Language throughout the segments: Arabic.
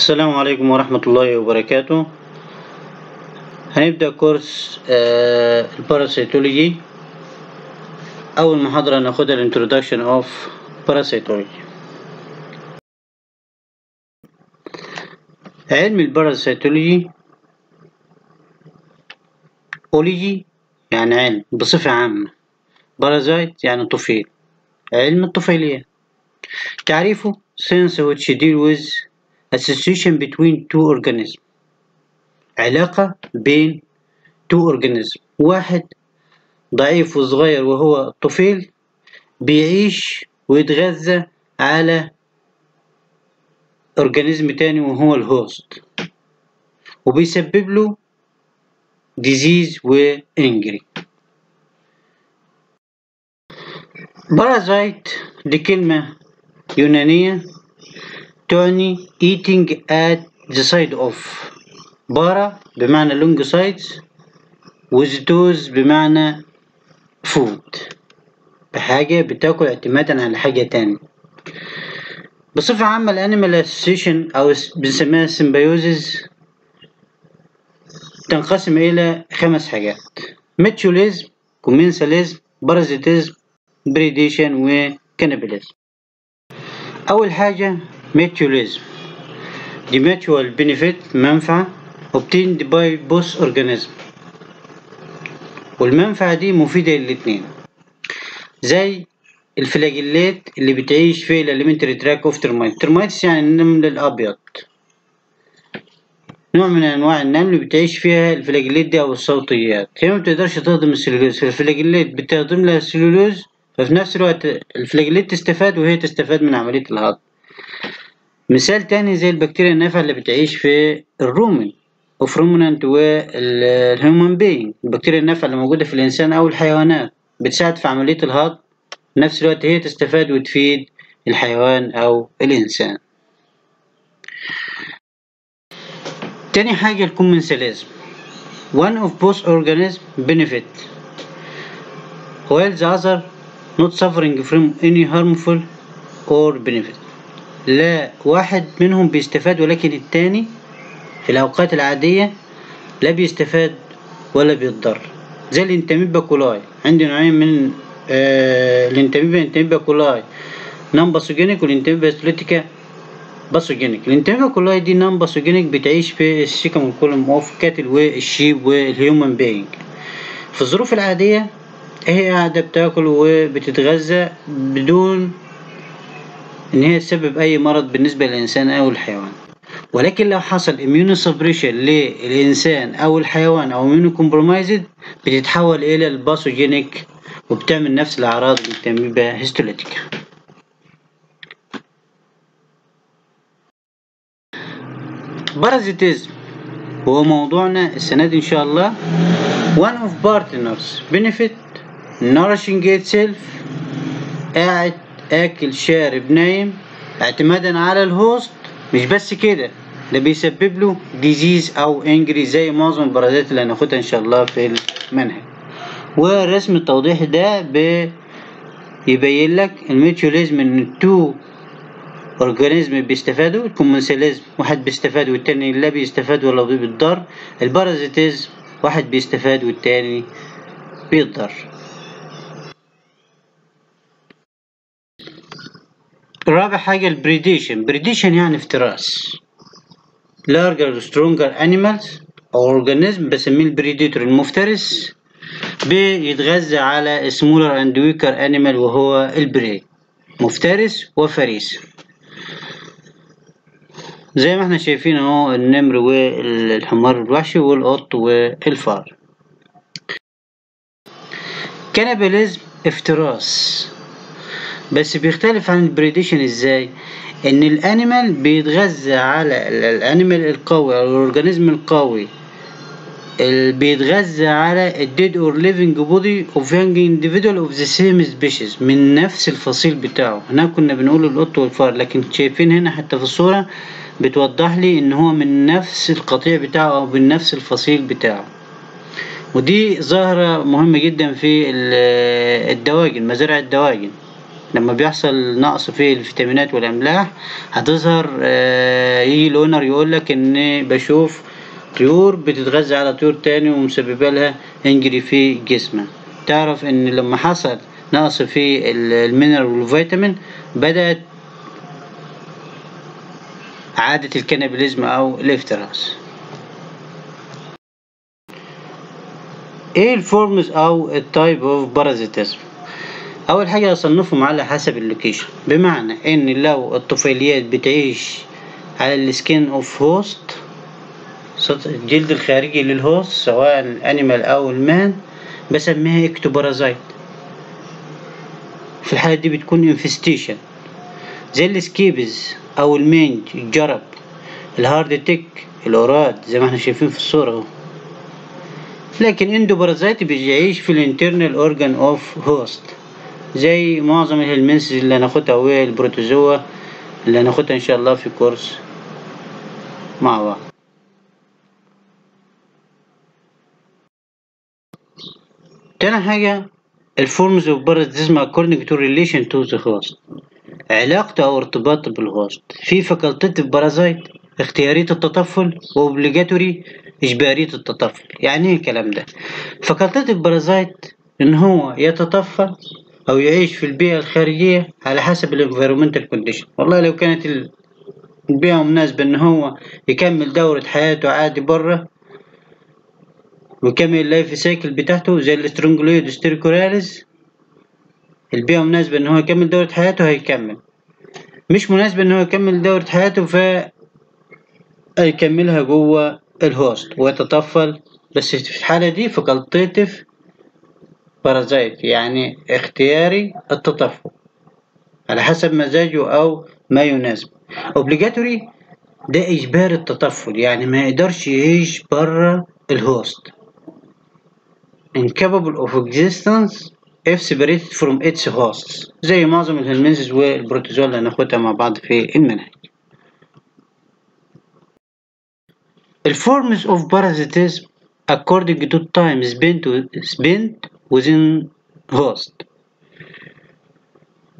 السلام عليكم ورحمة الله وبركاته. هنبدأ course آه، ال parasitology أول محاضرة هناخدها ال Introduction of Parasitology علم ال parasitology ology يعني علم بصفة عامة. parasite يعني طفيل. علم الطفيلية. تعريفه science which deal with association between two organisms. علاقة بين two organisms. واحد ضعيف وصغير وهو الطفيل بيعيش ويتغذى على organism تاني وهو ال host وبيسبب له disease و injury. parasite دي كلمة يونانية تعني eating at the side of para بمعنى alongside و sitos بمعنى food. بحاجة بتاكل اعتمادا على حاجة تانية. بصفة عامة ال animal association أو بنسميها symbiosis تنقسم إلى خمس حاجات. mutualism commensalism parasitism predation و cannibalism أول حاجة mutualism دي mutual benefit منفعة obtained by both organism والمنفعة دي مفيدة للاتنين. زي ال flagellate اللي بتعيش في ال alimentary tract of termite termites يعني النمل الأبيض. نوع من أنواع النمل اللي بتعيش فيها ال flagellate دي أو السوطيات. هي ما بتقدرش تهضم السلولوز. فال flagellate بتهضم لها السلولوز ففي نفس الوقت ال flagellate تستفاد وهي تستفاد من عملية الهضم. مثال تاني زي البكتيريا النافعة اللي بتعيش في ال rumen of ruminant وال human being البكتيريا النافعة اللي موجودة في الإنسان أو الحيوانات بتساعد في عملية الهضم نفس الوقت هي تستفاد وتفيد الحيوان أو الإنسان. تاني حاجة ال commensalism one of both organism benefit. While the other not suffering from any harmful or benefit. لا واحد منهم بيستفاد ولكن التاني في الأوقات العادية لا بيستفاد ولا بيتضر. زي ال Entamoeba coli عندي نوعين من آه ال Entamoeba Entamoeba coli non-pathogenic وال Entamoeba histolytica pathogenic ال Entamoeba coli دي non-pathogenic بتعيش في ال cecum colon of cattle وال sheep وال human being في الظروف العادية هي قاعدة بتاكل وبتتغذى بدون إن هي تسبب أي مرض بالنسبة للإنسان أو الحيوان. ولكن لو حصل immune suppression للإنسان أو الحيوان أو immune compromised بتتحول إلى ال pathogenic وبتعمل نفس الأعراض اللي بتعمل histolytica. parasitism هو موضوعنا السنة دي إن شاء الله. One of partners benefit nourishing itself قاعد آكل شارب نايم اعتمادا على ال host. مش بس كده ده بيسبب له disease أو injury زي معظم ال parasites اللي هناخدها إن شاء الله في المنهج. والرسم التوضيحي ده بيبين لك ال mutualism إن ال two organism بيستفادوا ال commensalism واحد بيستفاد والتاني لا بيستفاد ولا بيتضر ال parasitism واحد بيستفاد والتاني بيتضر رابع حاجة ال predation predation يعني افتراس. Larger stronger animals أو organism بسميه ال predator المفترس بيتغذى على smaller and weaker animal وهو ال prey مفترس وفريسة زي ما إحنا شايفين اهو النمر والحمار الوحشي والقط والفار. Cannibalism افتراس. بس بيختلف عن ال predation إزاي؟ إن ال animal بيتغذى على ال animal القوي أو ال organism القوي. بيتغذى على ال dead or living body of young individual of the same species من نفس الفصيل بتاعه. هناك كنا بنقول القط والفار لكن شايفين هنا حتى في الصورة بتوضح لي إن هو من نفس القطيع بتاعه أو من نفس الفصيل بتاعه. ودي ظاهرة مهمة جدا في الدواجن مزارع الدواجن. لما بيحصل نقص في الفيتامينات والأملاح هتظهر آه، يجي ال owner يقول لك إن بشوف طيور بتتغذى على طيور تاني ومسببة لها injury في جسمها. تعرف إن لما حصل نقص في ال- المineral والفيتامين بدأت عادة ال cannibalism أو الافتراس. إيه ال forms أو ال type of parasitism أول حاجة اصنفهم على حسب ال location. بمعنى إن لو الطفيليات بتعيش على ال skin of host الجلد الخارجي لل host سواء ال animal أو ال man بسميها ectoparasite في الحالة دي بتكون infestation زي ال scabies أو ال mange الجرب ال hard tick القراد زي ما إحنا شايفين في الصورة أهو. لكن endoparasite بيعيش في ال internal organ of host زي معظم ال helminths اللي هناخدها وال protozoa اللي هناخدها إن شاء الله في course مع بعض. تاني حاجة ال forms of parasitism according to relation to the host. علاقته أو ارتباطه بال host في facultative parasite اختيارية التطفل و obligatory إجبارية التطفل. يعني إيه الكلام ده؟ facultative parasite إن هو يتطفل أو يعيش في البيئة الخارجية على حسب ال environmental condition والله لو كانت ال- البيئة مناسبة إن هو يكمل دورة حياته عادي بره ويكمل ال life cycle بتاعته زي ال Strongyloides stercoralis البيئة مناسبة إن هو يكمل دورة حياته هيكمل. مش مناسبة إن هو يكمل دورة حياته ف هيكملها جوه ال host ويتطفل. بس في الحالة دي facultative parasite يعني اختياري التطفل على حسب مزاجه أو ما يناسب. obligatory ده اجباري التطفل يعني ما يقدرش يعيش بره ال host incapable of existence if separated from its hosts. زي معظم ال helminths وال protozoa اللي هناخدها مع بعض في المنهج. ال forms of parasitism according to time spent, spent within host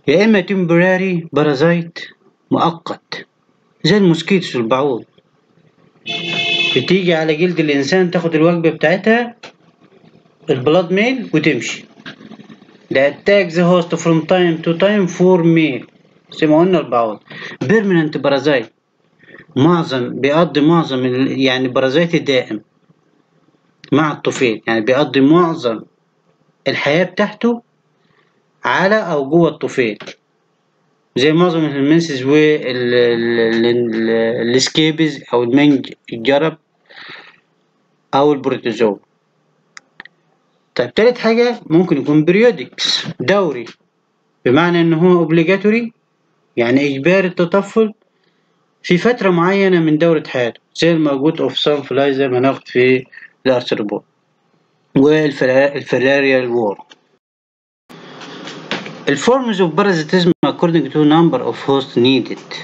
يا إما temporary parasite مؤقت. زي الموسكيتوس والبعوض بتيجي على جلد الإنسان تاخد الوجبة بتاعتها البلاد ميل وتمشي. ده attack the host from time to time for meal. زي ما قلنا البعوض. Permanent parasite معظم بيقضي معظم يعني بارازيت دائم مع الطفيل يعني بيقضي معظم الحياة بتاعته على أو جوه الطفيل. زي معظم ال helminths وال scabies أو ال mange الجرب أو ال protozoa طيب تالت حاجة ممكن يكون periodic دوري. بمعنى إن هو obligatory يعني إجباري التطفل في فترة معينة من دورة حياته زي ال maggot of sand fly زي ما ناخد في ال arthropod وال filarial worm ال forms of parasitism according to number of hosts needed.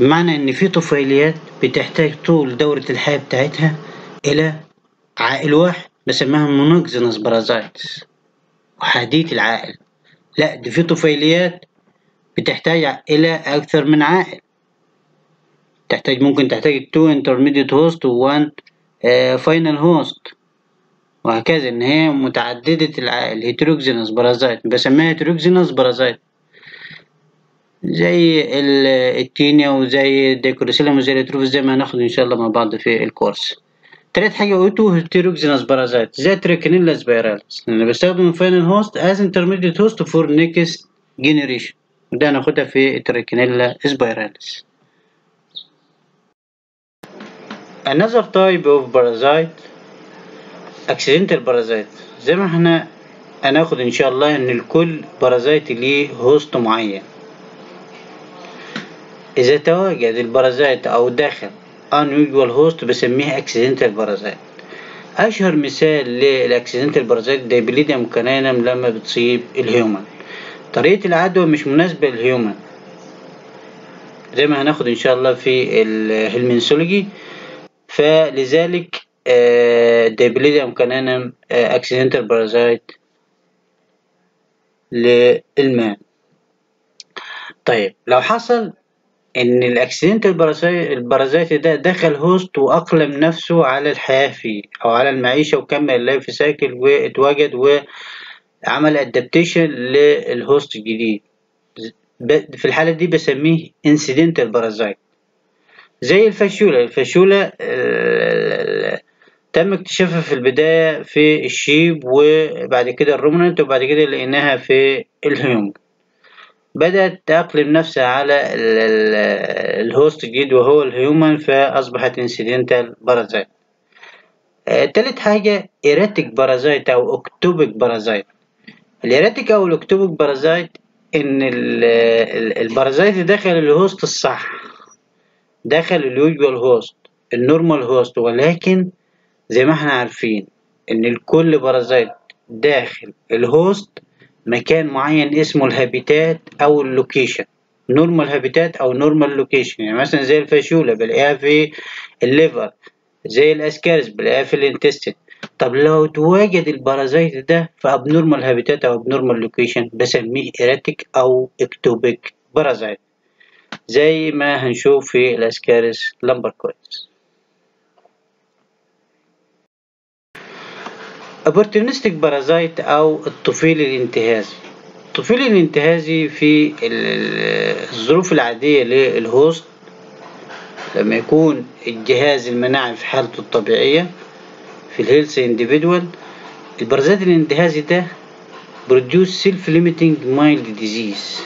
بمعنى إن في طفيليات بتحتاج طول دورة الحياة بتاعتها إلى عائل واحد بسميها monoxenous parasites وحيدة العائل. لا دي في طفيليات بتحتاج إلى أكثر من عائل. تحتاج ممكن تحتاج two intermediate host و one uh, final host. وهكذا إن هي متعددة العائل heteroxenous parasite بسميها heteroxenous parasite زي ال- ال Taenia وزي ال Dicrocoelium وزي ال Heterophyes زي ما هناخد إن شاء الله مع بعض في الكورس. تالت حاجة auto heteroxenous parasite زي Trichinella spiralis أنا بستخدم ال final host as intermediate host for next generation. ده هناخدها في ال Trichinella spiralis another type of parasite accidental parasite زي ما إحنا هناخد إن شاء الله إن لكل parasite ليه host معين. إذا تواجد ال parasite أو دخل unusual host بسميها accidental parasite أشهر مثال لل accidental parasite ده Dipylidium caninum لما بتصيب ال human طريقة العدوى مش مناسبة لل human زي ما هناخد إن شاء الله في ال helminthology فلذلك Dipylidium caninum accidental parasite لل man طيب لو حصل إن ال accidental parasite ده دخل host وأقلم نفسه على الحياة فيه أو على المعيشة وكمل ال life cycle واتوجد وعمل adaptation لل host الجديد. في الحالة دي بسميه incidental parasite. زي ال Fasciola ال Fasciola تم اكتشافها في البداية في ال sheep وبعد كده ال ruminant وبعد كده لقيناها في ال human بدأت تأقلم نفسها على ال host الجديد وهو ال human فأصبحت incidental parasite تالت حاجة erratic parasite أو ectopic parasite ال erratic أو ال ectopic parasite إن ال parasite دخل ال host الصح. دخل ال usual host ال normal host ولكن زي ما إحنا عارفين إن لكل parasite داخل ال host مكان معين اسمه ال habitat أو ال location. normal habitat أو normal location. يعني مثلا زي ال Fasciola بلاقيها في ال liver. زي الأسكارس بلاقيها في ال intestine. طب لو تواجد ال parasite ده في abnormal habitat أو abnormal location بسميه erratic أو ectopic parasite زي ما هنشوف في ال Ascaris lumbricoides opportunistic parasite أو الطفيل الانتهازي الطفيل الانتهازي في الظروف العادية لل host لما يكون الجهاز المناعي في حالته الطبيعية في ال healthy individual ال parasite الانتهازي ده produce self limiting mild disease.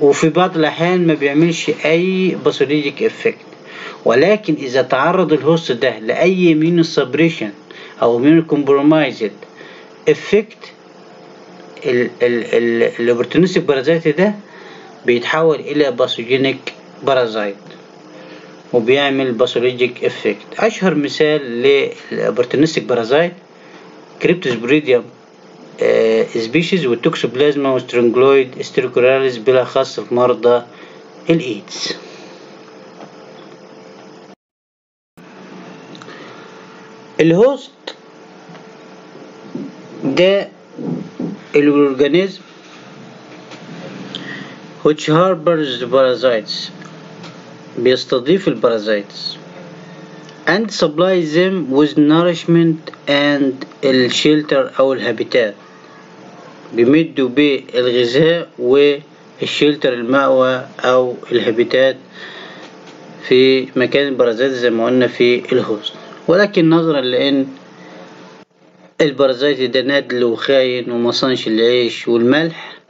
وفي بعض الأحيان ما بيعملش أي pathologic effect ولكن إذا تعرض ال host ده لأي immuno immunocompromised effect ال opportunistic parasite ده بيتحول إلى pathogenic parasite وبيعمل pathologic effect أشهر مثال لل opportunistic parasite Cryptosporidium species وال Toxoplasma و Strongyloides stercoralis بالاخص في مرضى الايدز ال host ده ال organism which harbors parasites بيستضيف ال parasites and supplies them with nourishment and الشيلتر أو الهابيتات بيمدوا بالغذاء وال shelter المأوى أو الهابيتات في مكان البارازيت زي ما قلنا في الهوست. ولكن نظرا لأن ال parasite ده ندل وخاين ومصنش العيش والملح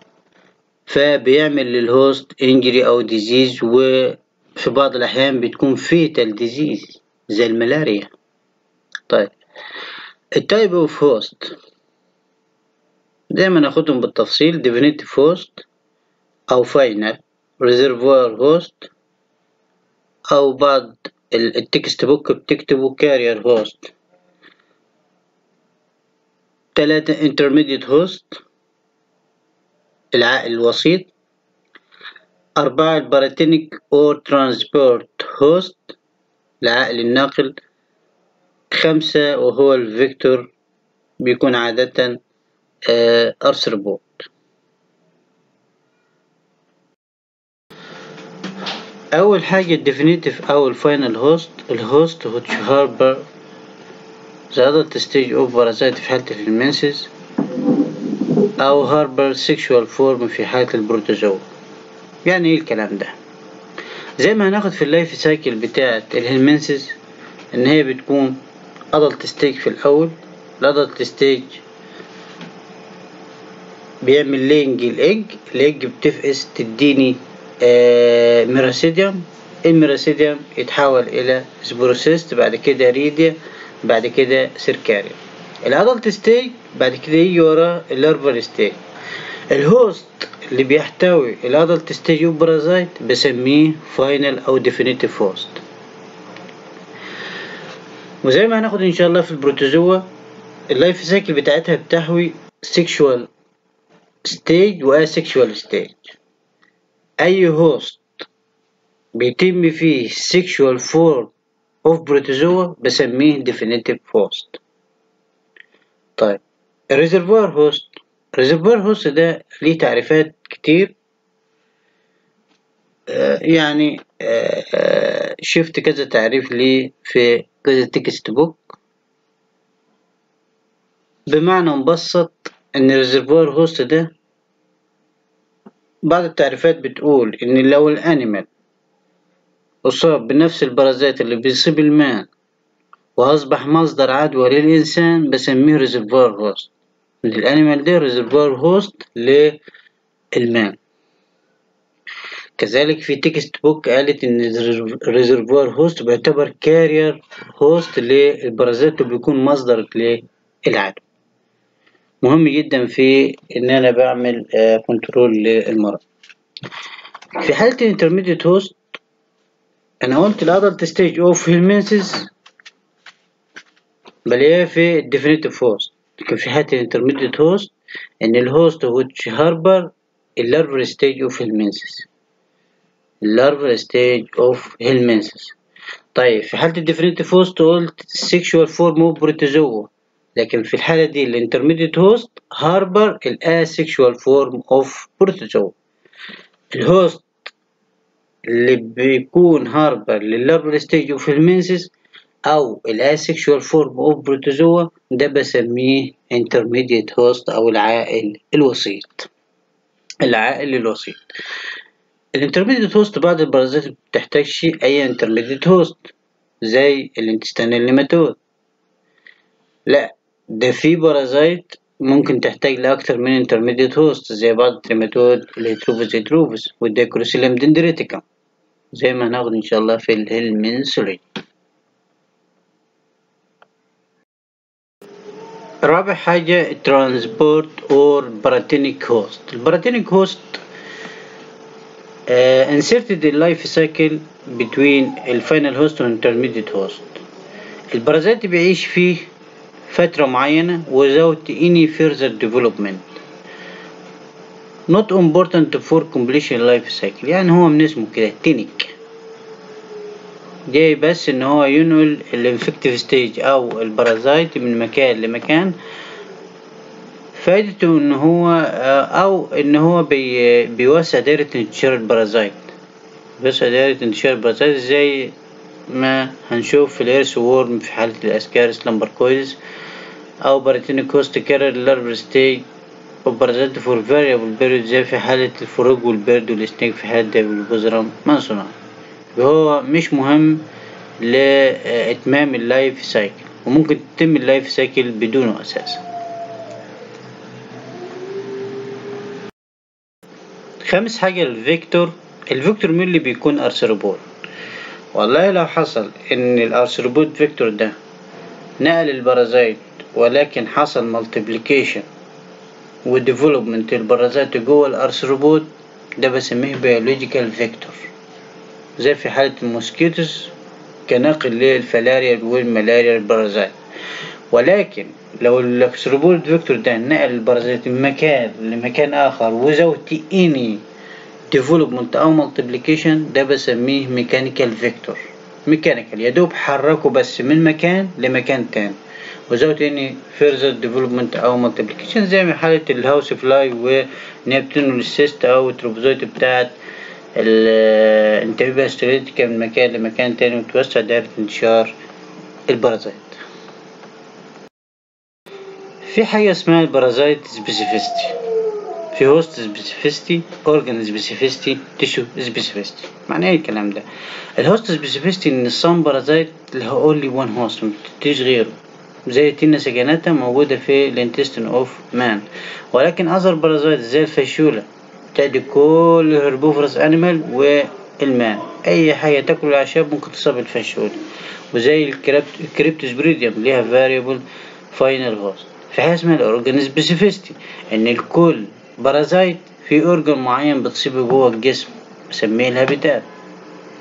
فبيعمل لل host injury أو disease وفي بعض الأحيان بتكون fatal disease زي الملاريا. طيب ال type of host دايما ناخدهم بالتفصيل definitive host أو final reservoir host أو بعض ال text book بتكتبه carrier host تلاتة intermediate host. العائل الوسيط. أربعة ال paratenic أو transport host العائل الناقل. خمسة وهو ال vector. بيكون عادة arthropod أول حاجة ال definitive أو ال final host ال host which harbor the adult stage of في حالة ال helminthes أو harbor sexual form في حالة ال protozoa يعني إيه الكلام ده؟ زي ما هناخد في ال life cycle بتاعة ال helminthes إن هي بتكون adult stage في الأول. ال adult stage بيعمل laying ال egg الإج بتفقس تديني miracidium. ال miracidium يتحول إلى sporocyst بعد كده redia بعد كده cercaria. ال adult stage بعد كده يجي وراه ال larval stage ال host اللي بيحتوي ال adult stage of parasite بسميه final أو definitive host. وزي ما هناخد إن شاء الله في ال protozoa ال life cycle بتاعتها بتحوي sexual stage و asexual stage أي host بيتم فيه sexual form of protozoa بسميه definitive host. طيب ال reservoir host ال reservoir host ده ليه تعريفات كتير. يعني شفت كذا تعريف ليه في كذا textbook بمعنى مبسط إن ال reservoir host ده بعض التعريفات بتقول إن لو ال animal أصاب بنفس ال parasite اللي بيصيب ال man وأصبح مصدر عدوى للإنسان بسميه reservoir host ان ال animal ده reservoir host لل man كذلك في textbook قالت إن ال reservoir host بيعتبر carrier host لل parasite اللي بيكون مصدر للعدوى. مهم جدا في إن أنا بعمل control للمرض. في حالة ال intermediate host أنا قلت ال adult stage of helminthes بلاقيها في ال definitive host لكن في حالة ال intermediate host إن ال host which harbor ال larval stage of helminthes ال larval stage of helminthes طيب في حالة ال definitive host قلت sexual form of protozoa. لكن في الحالة دي ال intermediate host harbor ال asexual form of protozoa ال host اللي بيكون harbor لل larval stage of helminthes أو ال asexual form of protozoa ده بسميه intermediate host أو العائل الوسيط. العائل الوسيط. ال intermediate host بعض ال parasite مبتحتاجش أي intermediate host زي ال intestinal nematode لا ده في parasite ممكن تحتاج لأكتر من intermediate host زي بعض ال trematode ال Heterophyes heterophyes وال Dicrocoelium dendriticum زي ما هناخد إن شاء الله في ال helminthology. رابع حاجة transport or paratenic host ال paratenic host uh, inserted the life cycle between ال final host وال intermediate host. ال parasite بيعيش فيه فترة معينة without any further development. Not important for completion life cycle. يعني هو من اسمه كده tenic جاي بس إن هو ينقل ال infective stage أو ال parasite من مكان لمكان. فائدته إن هو أو إن هو بي بيوسع دايرة انتشار ال parasite بيوسع دايرة انتشار ال parasite زي ما هنشوف في ال earthworm في حالة ال Ascaris lumbricoides أو paratenic host carry ال larval stage of parasite for variable period زي في حالة ال frog وال bird وال snake في حالة Diphyllobothrium mansoni هو مش مهم لإتمام ال life cycle وممكن تتم ال life cycle بدونه أساسا خامس حاجة ال vector. ال vector مين اللي بيكون arthropod والله لو حصل إن ال arthropod vector ده نقل ال parasite ولكن حصل multiplication و development ال parasite جوه ال arthropod ده بسميه biological vector زي في حالة ال mosquitoes كناقل للفلاريا والملاريا ال parasite ولكن لو ال arthropod vector ده نقل ال parasite من مكان لمكان آخر without any development أو multiplication ده بسميه mechanical vector mechanical يدوب حركه بس من مكان لمكان تاني. Without any further development أو multiplication زي ما حالة ال housefly ونبتون والسيست أو التروبوزويت بتاعت الانتباه ستريتيكا من مكان لمكان تاني وتوسع دائرة انتشار البرازيت في حاجة اسمها البرازيت سبيسيفيستي في هوست سبيسيفيستي اورجان سبيسيفيستي تيشو سبيسيفيستي معنى إيه الكلام ده؟ الهوست سبيسيفيستي إن الصام بارازايت هو اونلي وان هوست مبتديش غيره. زي التينا سجناتا موجودة في الانتستين اوف مان. ولكن other parasite زي ال Fasciola بتعدي كل herbivorous animal وال man. أي حاجة تأكل الأعشاب ممكن تصاب بال Fasciola وزي ال Cryptosporidium ليها variable final host في حاجة اسمها ال organ specificity إن لكل parasite في organ معين بتصيبه جوه الجسم بسميه ال habitat.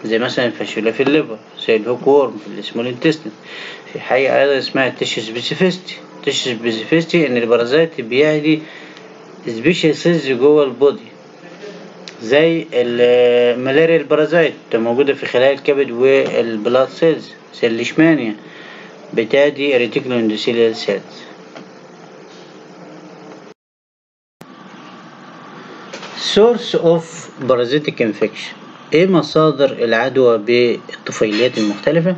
زي مثلا ال Fasciola في ال liver زي ال hookworm في ال small intestine في حاجة اسمها tissue specificity tissue specificity إن البارازايت بيعدي special cells جوه ال body زي الملاريا البارازايت موجودة في خلايا الكبد وال blood cells زي الليشمانيا بتعدي reticuloendothelial cells. Source of parasitic infection. إيه مصادر العدوى بالطفيليات المختلفة؟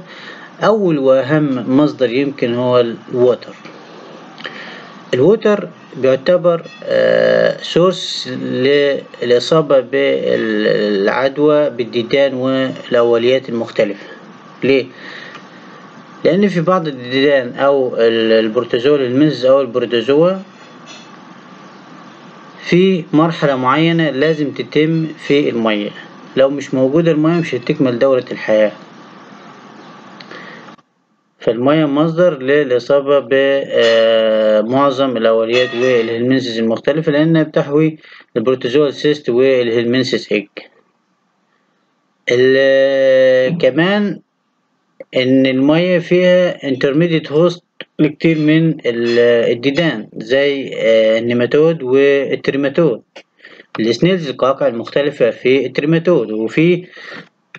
أول وأهم مصدر يمكن هو ال water. ال water بيعتبر source للإصابة بالعدوى بالديدان والأوليات المختلفة. ليه؟ لأن في بعض الديدان أو ال protozoal المز أو ال protozoa في مرحلة معينة لازم تتم في المية. لو مش موجودة المية مش هتكمل دورة الحياة. فالمية مصدر للإصابة بمعظم الأوليات وال helminths المختلفة لأنها بتحوي ال protozoal cyst وال helminths egg كمان إن المية فيها intermediate host لكتير من الديدان زي ال nematode وال trematode ال snails القواقع المختلفة في ال trematode وفي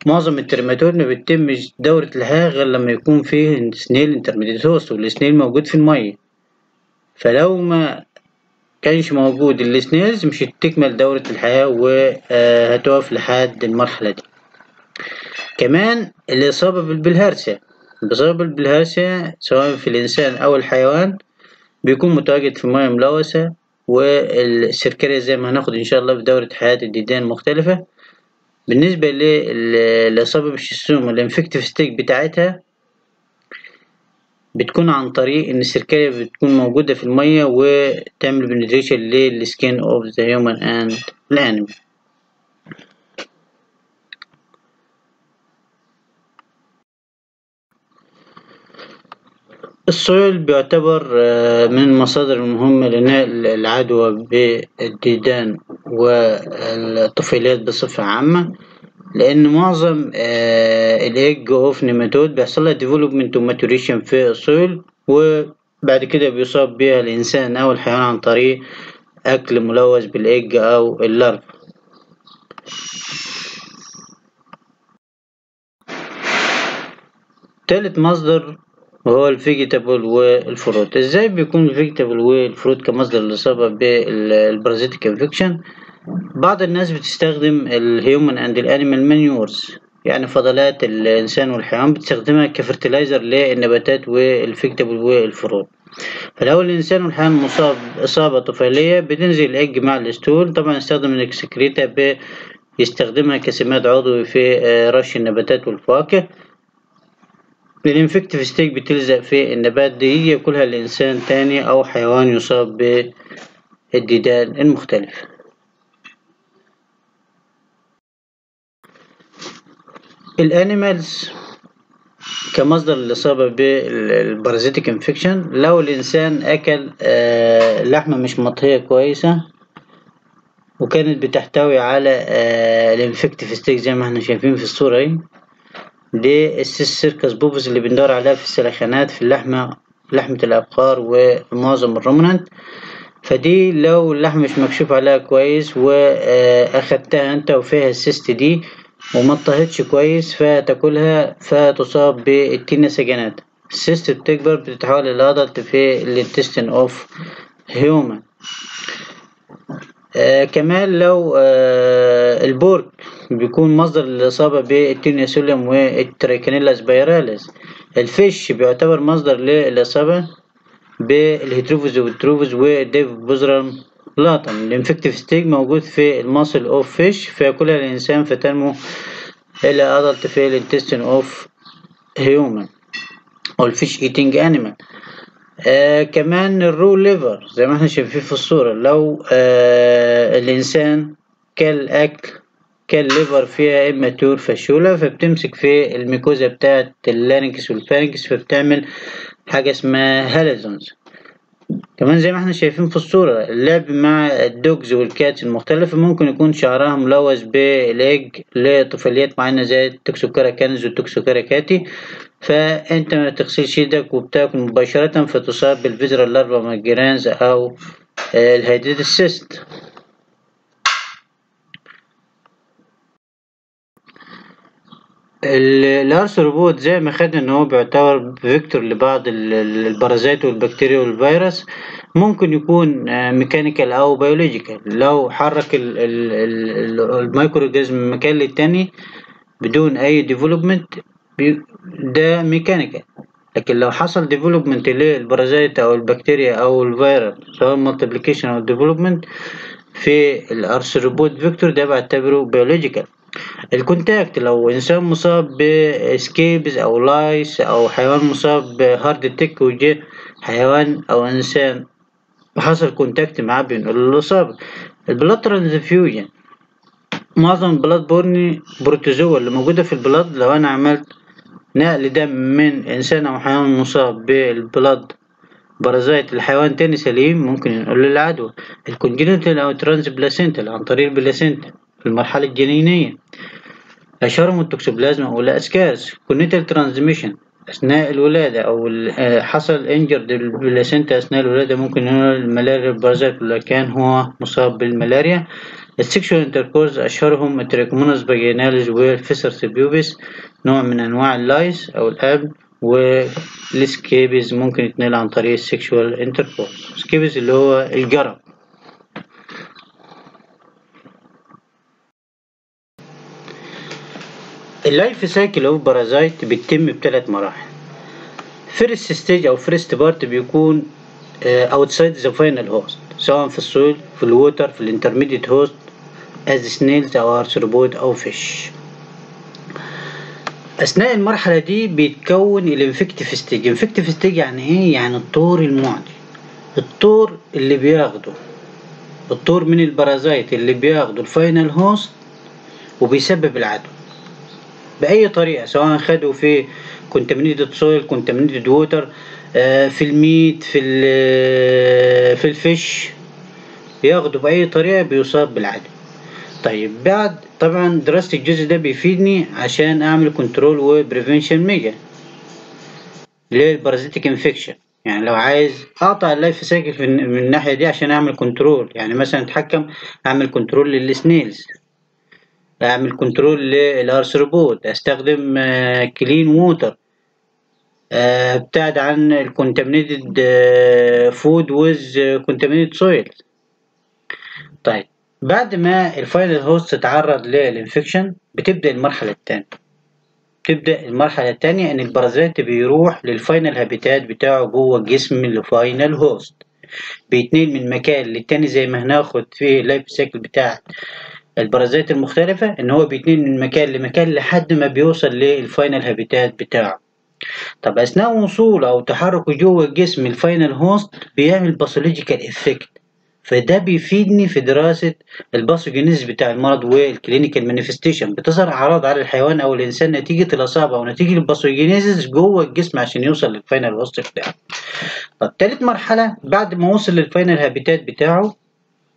معظم ال trematode ما بتتمش دورة الحياة غير لما يكون فيه snail intermediate host وال snail موجود في المية. فلو ما كانش موجود ال snails مش هتكمل دورة الحياة وهتقف لحد المرحلة دي. كمان الإصابة بالبلهارسيا الإصابة بالبلهارسيا سواء في الإنسان أو الحيوان بيكون متواجد في مياه ملوثة والسركرية زي ما هناخد إن شاء الله في دورة حياة الديدان المختلفة بالنسبة للإصابة بال Schistosoma ال infective stage بتاعتها بتكون عن طريق إن السركلية بتكون موجودة في المية وتعمل penetration لل skin of the human and ال animal ال soil بيعتبر من المصادر المهمة لنقل العدوى بالديدان والطفيليات بصفة عامة لأن معظم ال egg of nematode بيحصل لها development و maturation في ال soil وبعد كده بيصاب بيها الإنسان أو الحيوان عن طريق أكل ملوث بال egg أو ال larva تالت مصدر وهو ال vegetable وال fruit. إزاي بيكون ال vegetable وال fruit كمصدر للإصابة بال parasitic infection؟ بعض الناس بتستخدم ال human and ال animal manures يعني فضلات الإنسان والحيوان بتستخدمها ك fertilizer للنباتات وال vegetable وال fruit. فلو الإنسان والحيوان مصاب إصابة طفيلية بتنزل ال egg مع ال stool طبعا يستخدم ال excreta بيستخدمها كسماد عضوي في رش النباتات والفواكه. ال infective stage بتلزق في النبات دي ياكلها الإنسان تاني أو حيوان يصاب بالديدان المختلفة ال animals كمصدر للإصابة بال parasitic infection لو الإنسان أكل لحمة مش مطهية كويسة وكانت بتحتوي على ال infective stage زي ما إحنا شايفين في الصورة اهي دي ال Cysticercus bovis اللي بندور عليها في السلخانات في اللحمة لحمة الأبقار ومعظم ال ruminant. فدي لو اللحمة مش مكشوف عليها كويس وأخدتها أنت وفيها ال cyst دي وما اتطهتش كويس فتاكلها فتصاب بال Taenia saginata السيست بتكبر بتتحول للأدلت في الانتستين اوف هيومن آه كمان لو آه البورك بيكون مصدر للإصابة بالتينيسوليوم والتريكانيلا سبايراليس الفيش بيعتبر مصدر للإصابة بالهيتروفوز والتروفوز والديف بوزرام لاتم الإنفكتيف ستيج موجود في الماسل أوف فيش فياكلها الإنسان فتنمو إلى adult في ال intestine of human أو ال fish eating animal. آه كمان ال raw liver زي ما إحنا شايفين في الصورة لو آه الإنسان كل أكل كل liver فيها immature Fasciola فبتمسك في ال mucosa بتاعة ال larynx وال pharynx فبتعمل حاجة اسمها halzoun. كمان زي ما إحنا شايفين في الصورة اللعب مع ال dogs وال cats المختلفة ممكن يكون شعرها ملوث بالإيج لطفيليات معينة زي ال Toxocara canis وال Toxocara cati. فأنت ما تغسلش إيدك وبتاكل مباشرة فتصاب بال visceral larva migrans أو ال hydatid cyst ال arthropod زي ما خدنا إن هو بيعتبر vector لبعض ال- ال- parasite والبكتيريا والفيروس ممكن يكون mechanical أو biological لو حرك ال- ال- ال- ال- microorganism من مكان للتاني بدون أي development ده mechanical لكن لو حصل development لل parasite أو البكتيريا أو الفيروس سواء multiplication أو development في ال arthropod vector ده بعتبره biological ال contact لو إنسان مصاب ب scabies أو lice أو حيوان مصاب ب hard tick وجه حيوان أو إنسان حصل contact معاه بينقل له الإصابة. ال blood transfusion معظم ال blood borne protozoa اللي موجودة في ال blood لو أنا عملت نقل دم من إنسان أو حيوان مصاب بال blood parasite لحيوان تاني سليم ممكن ينقل له العدوى. ال congenital أو transplacental عن طريق ال placenta في المرحلة الجنينية. أشهرهم التوكسوبلازما أو ال Ascaris congenital transmission. أثناء الولادة أو آه، حصل injured ال placenta أثناء الولادة ممكن ينقل الملاريا ال parasite ولا كان هو مصاب بالملاريا. ال sexual intercourse أشهرهم ال Trichomonas vaginalis وال Phthirus pubis نوع من أنواع ال lice أو الأب وال scabies ممكن يتنقل عن طريق ال sexual intercourse scabies اللي هو الجرب ال life cycle of parasite بتتم بثلاث مراحل. first stage أو first part بيكون outside the final host سواء في ال soil في ال water في ال intermediate host as snails أو arthropod أو fish أثناء المرحلة دي بيتكون ال infective stage infective stage يعني إيه؟ يعني الطور المعدي. الطور اللي بياخده. الطور من البارازايت اللي بياخده ال final host وبيسبب العدوى. بأي طريقة سواء خدوا في contaminated soil contaminated water آه، في ال meat في ال- في ال fish ياخدوا بأي طريقة بيصاب بالعدوى طيب بعد طبعا دراسة الجزء ده بيفيدني عشان أعمل control و prevention measure لل parasitic infection يعني لو عايز أقطع ال life cycle من الناحية دي عشان أعمل control يعني مثلا أتحكم أعمل control لل snails اعمل control لل arthropod أستخدم clean water أبتعد عن ال contaminated food with contaminated soil طيب بعد ما ال final host تتعرض لل infection بتبدأ المرحلة الثانية. تبدا المرحلة الثانية إن ال parasite بيروح لل final habitat بتاعه جوه جسم ال final host بيتنقل من مكان للتاني زي ما هناخد في ال life cycle بتاع ال parasite المختلفة إن هو بيتنقل من مكان لمكان لحد ما بيوصل لل final habitat بتاعه. طب أثناء وصوله أو تحركه جوه الجسم ال final host بيعمل pathological effect فده بيفيدني في دراسة ال pathogenesis بتاع المرض وال clinical manifestation بتظهر أعراض على الحيوان أو الإنسان نتيجة الإصابة أو نتيجة ال pathogenesis جوه الجسم عشان يوصل لل final host بتاعه. طب تالت مرحلة بعد ما وصل لل final habitat بتاعه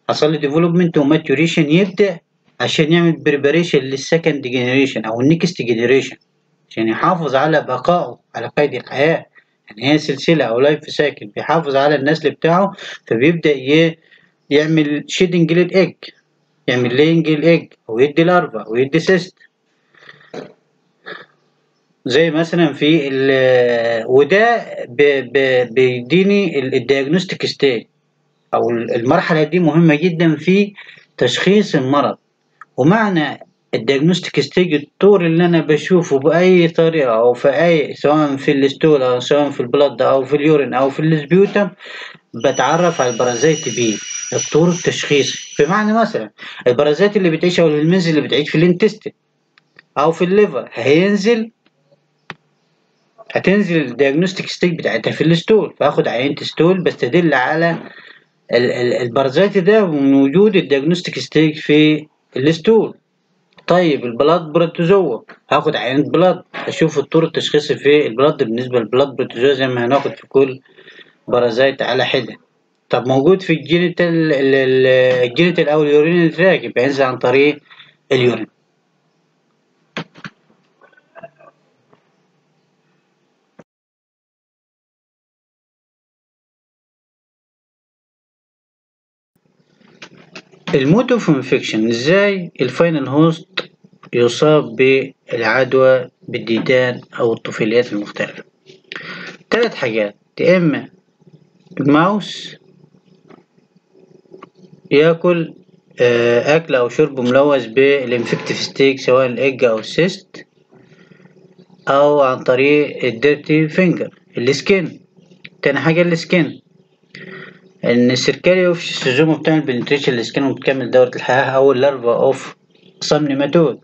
حصل له development و maturation يبدأ عشان يعمل preparation لل second generation أو ال next generation عشان يحافظ على بقائه على قيد الحياة يعني هي سلسلة أو life cycle بيحافظ على النسل بتاعه فبيبدأ. يعمل shedding لل egg يعمل laying ال egg أو يدي larva أو يدي cyst زي مثلا في ال وده. بيديني ال diagnostic stage أو المرحلة دي مهمة جدا في تشخيص المرض ومعنى ال diagnostic stage الطور اللي أنا بشوفه بأي طريقة أو في أي سواء في ال stool أو سواء في ال blood أو في ال urine أو في ال sputum بتعرف على ال parasite بيه الطور التشخيصي بمعنى مثلا ال parasite اللي بتعيش أو المنزل اللي بتعيش في ال intestine أو في ال liver هينزل هتنزل ال diagnostic stage بتاعتها في ال stool. فاخد عينة stool بستدل على ال parasite ده من وجود ال diagnostic stage في ال stool طيب ال blood protozoa. هاخد عينة blood أشوف الطور التشخيصي في ال blood. بالنسبة لل blood protozoa زي ما هناخد في كل parasite على حدة. طب موجود في ال genital ال genital أو ال urine tract يبقى عن طريق ال urine. ال mode of infection إزاي ال final host يصاب بالعدوى بالديدان أو الطفيليات المختلفة؟ تلات حاجات. يا إما ال mouth ياكل آه، أكل أو شرب ملوث بال infective stage سواء ال egg أو ال cyst أو عن طريق ال dirty finger ال skin. تاني حاجة ال skin. إن ال cercaria of Schistosoma بتعمل penetration ال skin وبتكمل دورة الحياة أو ال larva of some nematode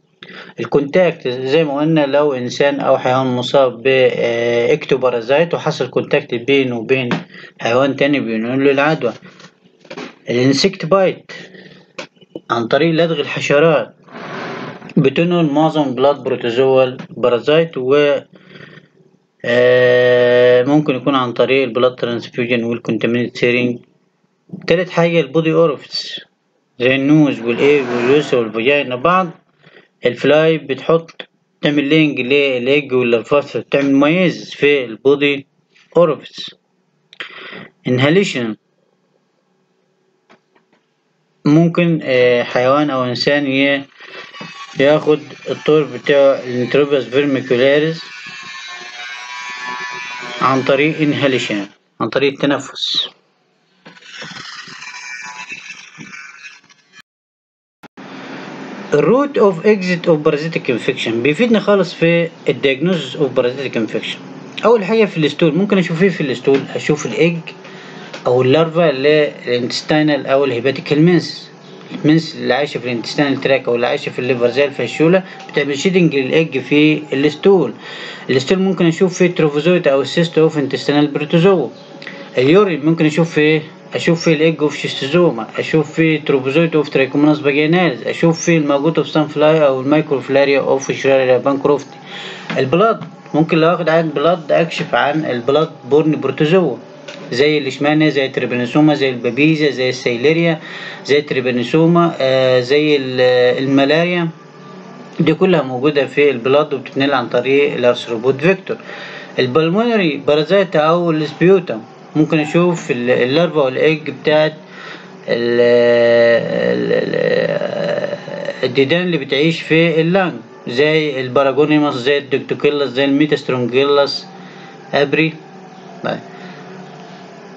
ال contact زي ما قلنا لو إنسان أو حيوان مصاب ب ectoparasite وحصل contact بينه وبين حيوان تاني بينقل له العدوى. ال insect bite عن طريق لدغ الحشرات بتنقل معظم blood protozoal parasite و آه، ممكن يكون عن طريق ال blood transfusion وال contaminated syringe. تالت حاجة البودي أورفيس زي النوز والاير واليوسا والفاجينا بعض الفلاي بتحط تعمل لينج للايج واللارفات فبتعمل ميز في البودي أورفيس. إنهاليشن ممكن آه، حيوان أو إنسان ي- ياخد الطور بتاع ال Enterobius vermicularis عن طريق inhalation عن طريق التنفس. ال route of exit of parasitic infection بيفيدنا خالص في ال diagnosis of parasitic infection أول حاجة في ال stool ممكن أشوف إيه في الستول أشوف الإيج أو اللارفا للإنتستينال أو الهيباتيك المنس. ال helminths اللي عايشة في ال intestinal tract أو اللي عايشة في ال liver زي ال Fasciola بتعمل shedding لل egg في ال stool. ال stool ممكن أشوف فيه trophozoite أو ال cyst of intestinal protozoa ال urine ممكن أشوف فيه أشوف فيه ال egg of Schistosoma أشوف فيه trophozoite of Trichomonas vaginalis أشوف فيه ال maggot of some fly أو ال microfilaria of Wuchereria bancrofti ال blood ممكن لو اخد عينة blood أكشف عن ال blood borne protozoa زي الاشمانيا زي التريبانوسوما زي البابيزا زي السيليريا زي التريبانوسوما آه زي ال- الملاريا. دي كلها موجودة في ال blood وبتتنقل عن طريق ال arthropod vector. ال pulmonary parasite أو ال sputum ممكن أشوف ال- ال larva وال egg بتاعت ال- ال- ال- الديدان اللي بتعيش في اللانج. زي الباراجونيموس زي الدكتوكيلاس زي الميتاسترونجيلاس apri. طيب.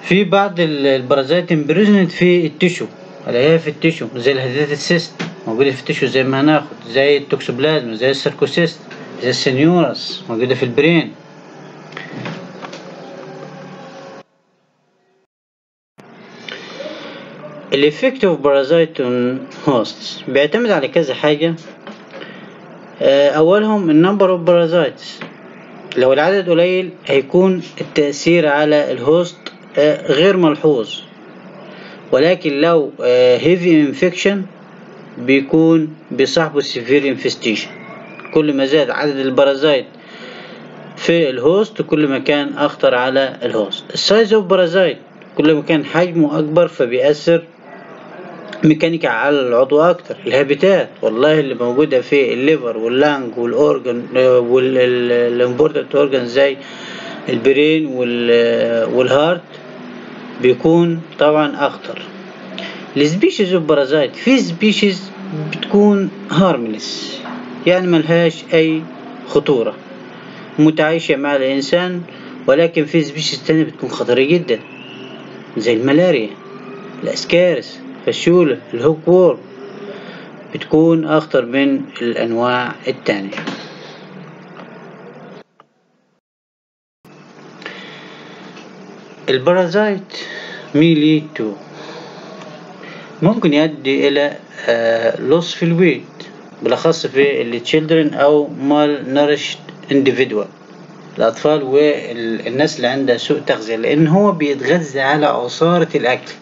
في بعض ال- ال parasite are present في ال tissue الاقيها في ال tissue زي ال hydatid cyst موجودة في ال tissue زي ما هناخد زي التوكسوبلازم زي ال Sarcocyst زي ال Coenurus موجودة في ال brain. ال effect of parasite on hosts بيعتمد على كذا حاجة. آه، أولهم ال number of parasites لو العدد قليل هيكون التأثير على ال host آه، غير ملحوظ. ولكن لو heavy infection بيكون بصاحبه severe infestation كل ما زاد عدد ال parasite في ال host كل ما كان أخطر على ال host ال size of parasite كل ما كان حجمه أكبر فبيأثر ميكانيكيا على العضو أكتر. ال habitat والله اللي موجودة في الليفر واللانج والأورجن والامبورتنت أورجن زي البرين وال- والهارت بيكون طبعا أخطر. ال species of parasite في species بتكون harmless يعني ملهاش أي خطورة. متعايشة مع الإنسان ولكن في species تانية بتكون خطرة جدا زي الملاريا ال Ascaris. Fasciola ال hookworm بتكون أخطر من الأنواع التانية. ال parasite may lead ممكن يؤدي إلى loss في ال weight بالأخص في ال children أو malnourished individual. الأطفال والناس اللي عندها سوء تغذية لأن هو بيتغذى على عصارة الأكل.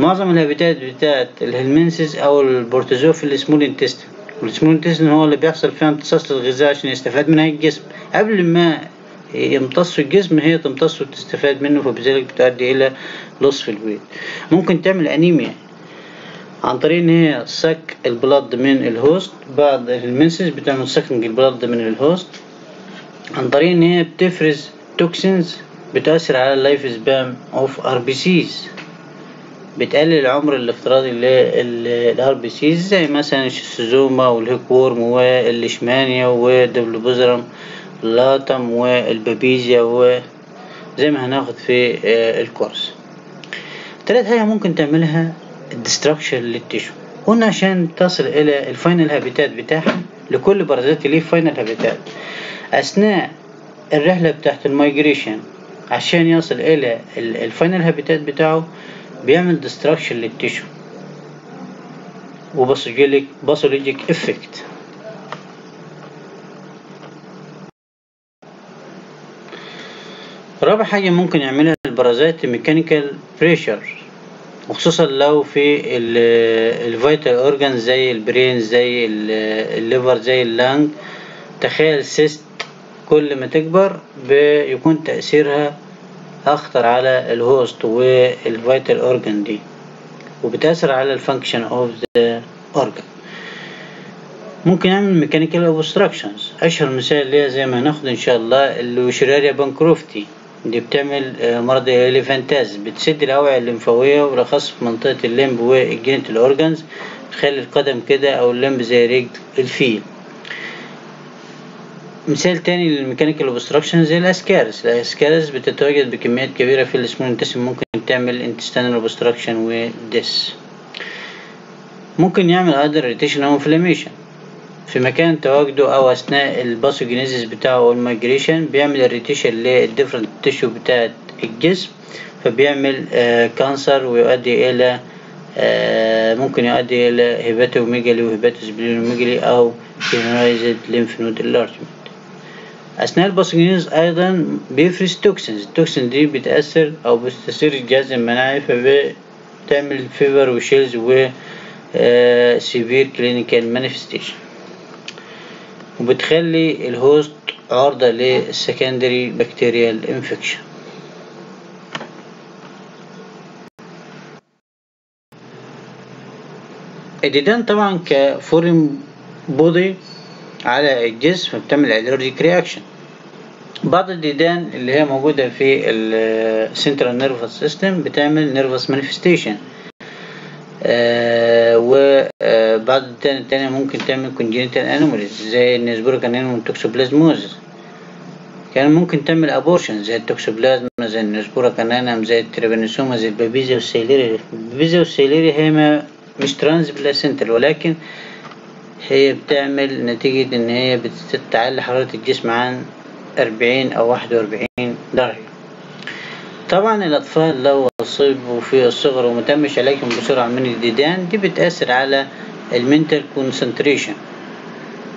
معظم الهابيتات بتاعت الهلمنسز أو البورتوزوا في السمول انتستين والسمول انتستين هو اللي بيحصل فيها امتصاص للغذاء عشان يستفاد منها الجسم. قبل ما يمتص الجسم هي تمتص وتستفاد منه فبذلك بتؤدي إلى loss في ال weight ممكن تعمل أنيميا عن طريق إن هي suck ال blood من ال host بعض ال helminths بتعمل sucking ال blood من ال host عن طريق إن هي بتفرز toxins بتأثر على ال life span of RBCs بتقلل العمر الافتراضي لل RBCs زي مثلا الشيستوزوما والهيك وورم والليشمانيا والدبلوبوزرم اللاتم والبابيزيا وزي ما هناخد في آه، ال course. تالت حاجة ممكن تعملها ال destruction لل tissue. قلنا عشان تصل إلى ال final habitat بتاعها لكل parasite ليه final habitat. أثناء الرحلة بتاعت ال migration عشان يصل إلى ال final habitat بتاعه بيعمل destruction لل tissue و pathologic pathologic effect رابع حاجة ممكن يعملها ال parasite mechanical pressure وخصوصا لو في الفيتال اورجان زي البرين زي الليفر زي اللانج تخيل سيست كل ما تكبر بيكون تأثيرها أخطر على ال host وال vital organ دي وبتأثر على ال function of the organ ممكن يعمل mechanical obstructions أشهر مثال ليها زي ما هناخد إن شاء الله ال Wuchereria bancrofti دي بتعمل مرض ال elephantiasis بتسد الأوعية الليمفاوية وبالأخص في منطقة ال limb وال genital organs تخلي القدم كده أو ال limb زي رجل الفيل. مثال تاني لل mechanical obstruction زي ال Ascaris. ال Ascaris بتتواجد بكميات كبيرة في ال small intestine ممكن تعمل intestinal obstruction وده ممكن يعمل other irritation أو inflammation. في مكان تواجده أو أثناء ال pathogenesis بتاعه أو ال migration بيعمل irritation لل different tissue بتاعت الجسم فبيعمل آه cancer ويؤدي إلى آه ممكن يؤدي إلى hepatomegaly و hepatosplenomegaly أو generalized lymph node enlargement أثناء ال pathogenesis أيضا بيفرز toxins ال toxin دي بتأثر أو بتستثير الجهاز المناعي فبتعمل fever و chills و severe clinical manifestation وبتخلي ال host عرضة لل secondary bacterial infection الديدان طبعا ك foreign body على الجسم بتعمل allergic reaction بعض الديدان اللي هي موجودة في ال central nervous system بتعمل nervous manifestation آه وبعض الديدان التانية ممكن تعمل congenital anomalies زي ال Neospora caninum toxoplasmosis كان ممكن تعمل ابورشن زي التوكسوبلازما زي النسبوريك انانم زي التريبانوسوما زي البابيزيا والسيليريا البابيزيا والسيليريا هي ما مش transplacental ولكن هي بتعمل نتيجة إن هي بتعلي حرارة الجسم عن أربعين أو واحد وأربعين درجة. طبعا الأطفال لو أصيبوا في الصغر ومتمش علاجهم بسرعة من الديدان دي بتأثر على ال mental concentration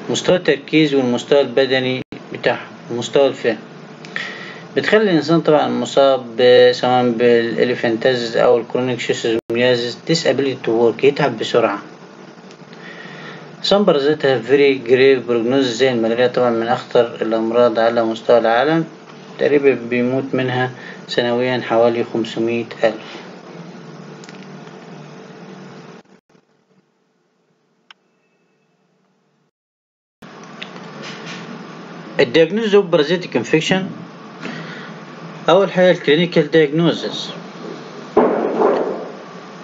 مستوى التركيز والمستوى البدني بتاعهم ومستوى الفهم. بتخلي الإنسان طبعا مصاب سواء بال elephantiasis أو ال chronic schistosomiasis disability to work يتعب بسرعة. Some parasites have very grave prognosis زي الملاريا طبعا من أخطر الأمراض على مستوى العالم؟ تقريبا بيموت منها سنويا حوالي خمسمية ألف. ال diagnosis of parasitic infection أول حاجة ال clinical diagnosis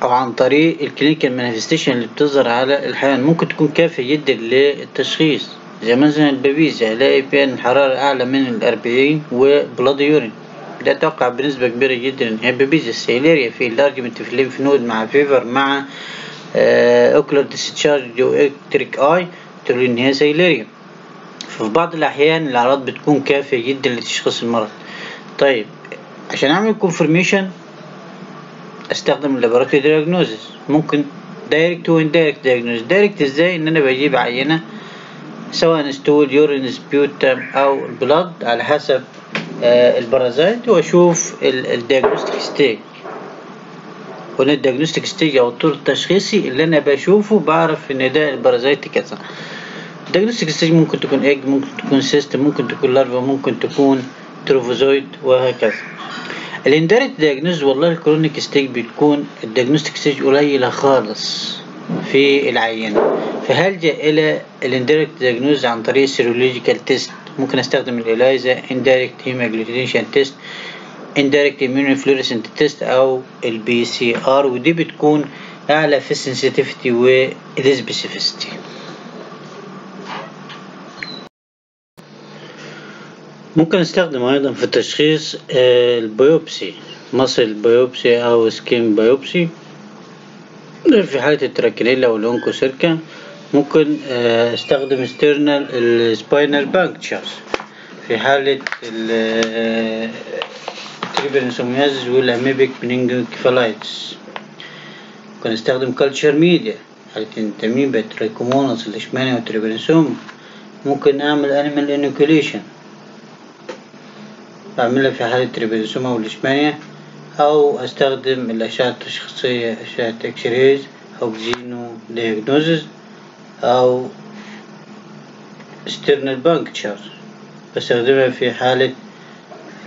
أو عن طريق ال clinical manifestation اللي بتظهر على الحيوان ممكن تكون كافية جدا للتشخيص زي مثلا ال Babesia هلاقي بين الحرارة أعلى من الأربعين و blood urine ده أتوقع بنسبة كبيرة جدا. إن هي Babesia ال Theileria في enlargement في ال lymph node مع fever مع ocular discharge و icteric eye تقول إن هي Theileria. ففي بعض الأحيان الأعراض بتكون كافية جدا لتشخيص المرض. طيب عشان أعمل confirmation أستخدم ال laboratory diagnosis ممكن direct و indirect diagnosis direct إزاي؟ إن أنا بجيب عينة سواء stool urine sputum أو ال blood على حسب آه ال parasite وأشوف ال diagnostic stage قلنا ال diagnostic stage أو الطور التشخيصي اللي أنا بشوفه بعرف إن ده ال parasite كذا. ال diagnostic stage ممكن تكون egg ممكن تكون cyst ممكن تكون larva ممكن تكون trophozoite وهكذا. ال indirect diagnosis والله ال chronic stage بتكون ال diagnostic stage قليلة خالص في العينة فهلجأ إلى ال indirect diagnosis عن طريق ال serological test ممكن أستخدم ال ELISA indirect hemagglutination test indirect immunofluorescent test أو ال PCR ودي بتكون أعلى في ال sensitivity وال specificity ممكن نستخدم أيضا في تشخيص ال biopsy muscle biopsy أو skin biopsy. في حالة ال Trichinella أو ال Onchocerca ممكن استخدم external ال spinal punctures في حالة ال trypanosomiasis وال amoebic meningoencephalitis ممكن استخدم culture media حالة ال Entamoeba Trichomonas ال Leishmania وال Trypanosoma ممكن أعمل animal inoculation بعملها في حالة ال Trypanosoma وال Leishmania أو أستخدم الأشعة التشخيصية أشعة X-rays أو xenodiagnosis أو sternal puncture بستخدمها في حالة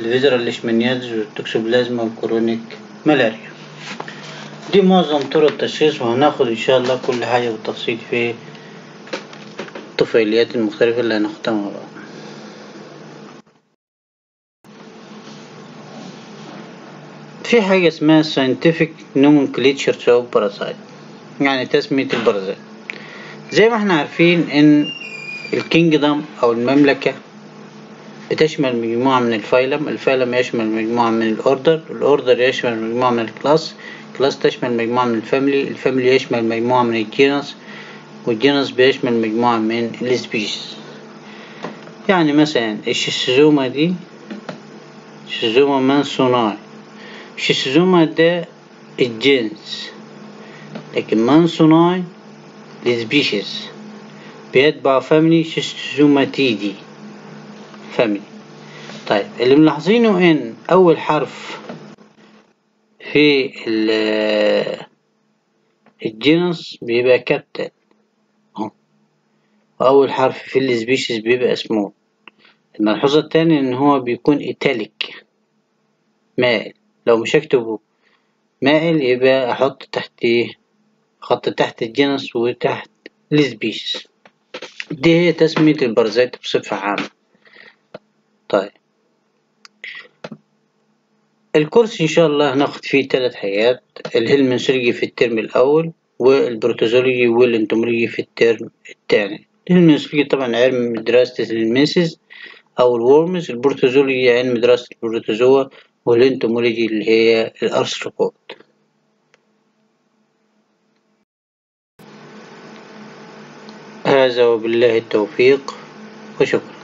ال visceral leishmaniasis وال Toxoplasma وال chronic malaria. دي معظم طرق التشخيص وهناخد إن شاء الله كل حاجة بالتفصيل في الطفيليات المختلفة اللي هناخدها مع بعض في حاجة اسمها scientific nomenclature of parasite. يعني تسمية ال parasite زي ما إحنا عارفين إن ال kingdom أو المملكة بتشمل مجموعة من ال phylum. ال phylum يشمل مجموعة من ال order. ال order يشمل مجموعة من ال class. ال class تشمل مجموعة من ال family. ال family يشمل مجموعة من ال genus وال genus بيشمل مجموعة من ال species. يعني مثلا ال Schistosoma دي Schistosoma mansoni ال Schistosoma ده الجنس لكن mansoni ال species بيتبع family Schistosomatidae family طيب اللي ملاحظينه إن أول حرف في الجنس بيبقى capital. وأول حرف في ال species بيبقى small الملحوظة التانية إن هو بيكون italic مائل لو مش هكتبه مائل يبقى أحط تحتيه خط تحت الجنس وتحت ال species دي هي تسمية ال parasite بصفة عامة. طيب. ال course إن شاء الله هناخد فيه تلات حاجات. ال helminthology في ال term الأول وال protozoology وال entomology في ال term التاني. ال helminthology طبعا علم دراسة ال helminths أو ال worms. ال protozoology علم دراسة ال protozoa وال entomology اللي هي ال arthropod هذا وبالله التوفيق وشكرا.